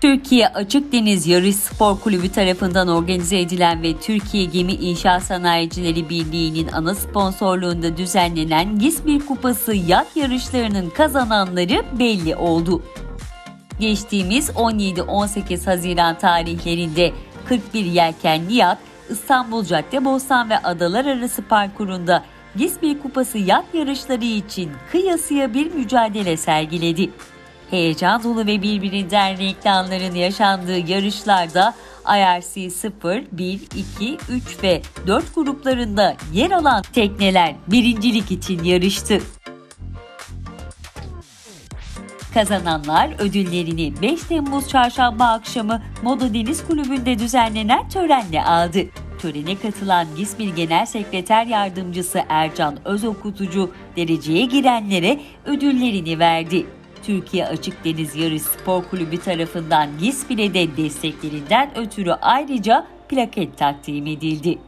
Türkiye Açık Deniz Yarış Spor Kulübü tarafından organize edilen ve Türkiye Gemi İnşaat Sanayicileri Birliği'nin ana sponsorluğunda düzenlenen GİSBİR Kupası yat yarışlarının kazananları belli oldu. Geçtiğimiz 17-18 Haziran tarihlerinde 41 yelkenli yat İstanbul Cadde Bostan ve Adalar arası parkurunda GİSBİR Kupası yat yarışları için kıyasıya bir mücadele sergiledi heyecan dolu ve birbirinden renkli anların yaşandığı yarışlarda IRC 0, 1, 2, 3 ve 4 gruplarında yer alan tekneler birincilik için yarıştı. Kazananlar ödüllerini 5 Temmuz çarşamba akşamı Moda Deniz Kulübü'nde düzenlenen törenle aldı. Törene katılan GİSBİR Genel Sekreter Yardımcısı Ercan Özokutucu dereceye girenlere ödüllerini verdi. Türkiye Açık Deniz Yarış Spor Kulübü tarafından GİSBİR'e de desteklerinden ötürü ayrıca plaket takdim edildi.